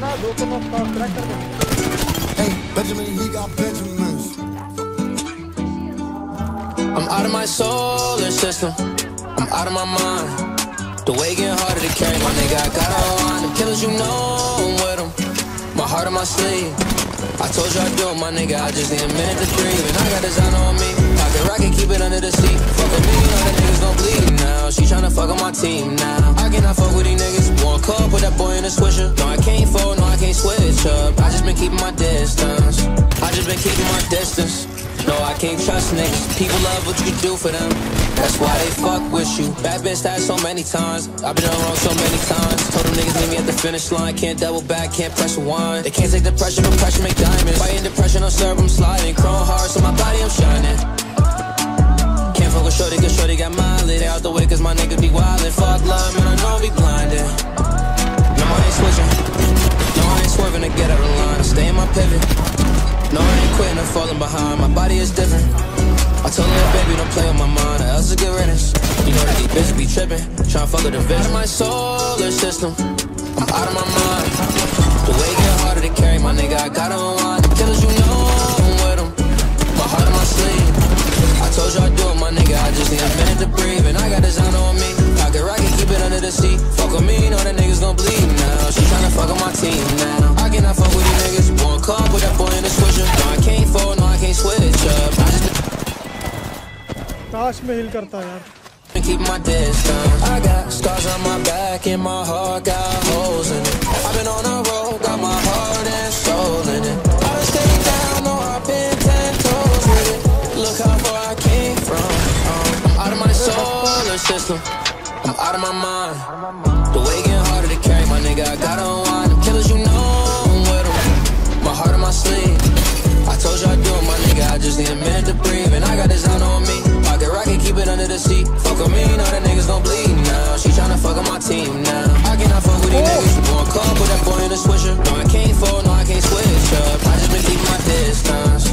Hey, Benjamin, he got Benjamins. I'm out of my solar system. I'm out of my mind. The way getting harder to carry, my nigga. I got on The killers, you know I'm with them. My heart on my sleeve. I told you I do it, my nigga. I just need a minute to breathe. And I got design on me. Pocket rocket, keep it under the seat. Fuck with me, all the niggas gon' bleed now. She tryna fuck on my team now. I cannot fuck with these that boy in the swisher. No, I can't fold, no, I can't switch up. I just been keeping my distance. I just been keeping my distance. No, I can't trust niggas. People love what you do for them. That's why they fuck with you. Bad bitch that so many times. I've been wrong so many times. Told them niggas meet me at the finish line. Can't double back, can't press rewind. They can't take the pressure, but pressure make diamonds. Fighting depression, on serve, I'm sliding. Chrome Hearts, so my body, I'm shining. Can't fuck with shorty, cause shorty got mileage. They out the way, cause my nigga be wildin'. Fuck love, falling behind. My body is different. I told her, baby, don't play on my mind, or else get riddance. You know that these bitches be tripping, tryna fuck with the vision. Out of my solar system, I'm out of my mind. The way get harder to carry, my nigga, I gotta काश में हिल करता यार been keep my distance. I got scars on my back and my heart got holes in it. I've been on the road, got my heart and soul in it. I done stayed down, no, I've been ten toes with it. Look how far I came from. Um, I'm out of my solar system. I'm out of my mind. The way getting harder to carry, my nigga. I gotta unwind. Them killers, you know I'm with them. My heart on my sleeve. I told you I do it, my nigga. I just need a minute to breathe. And I got design keep it under the seat. Fuck with me, know that niggas gon' bleed now. She tryna fuck on my team now. I cannot fuck with these niggas. You want call, put that boy in the swisher. No, I can't fold, no, I can't switch up. I just been keeping my distance.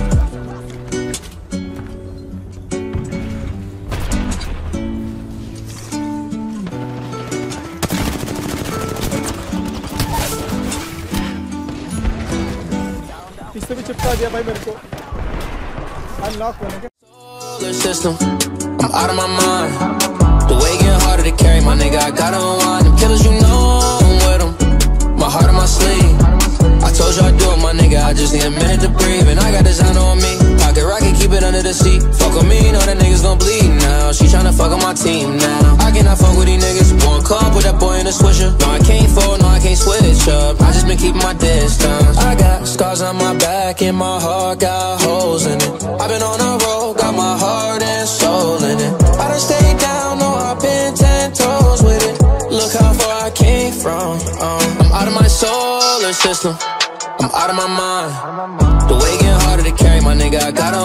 इससे भी चिपका दिया भाई मेरे को unlock होने के solar system. I'm out of my mind. The way getting harder to carry, my nigga. I gotta unwind. Them killers, you know I'm with them. My heart on my sleeve. I told you I do it, my nigga. I just need a minute to breathe. And I got design on me. Pocket rocket, keep it under the seat. Fuck with me, know that niggas gon' bleed now. She tryna fuck on my team now. I cannot fuck with these niggas. One call, put that boy in the swisher. No, I can't fold, no, I can't switch up. I just been keeping my distance. I got scars on my back and my heart got holes in it. I've been on the road, I'm out of my solar system. I'm out of my mind. The way getting harder to carry, my nigga. I gotta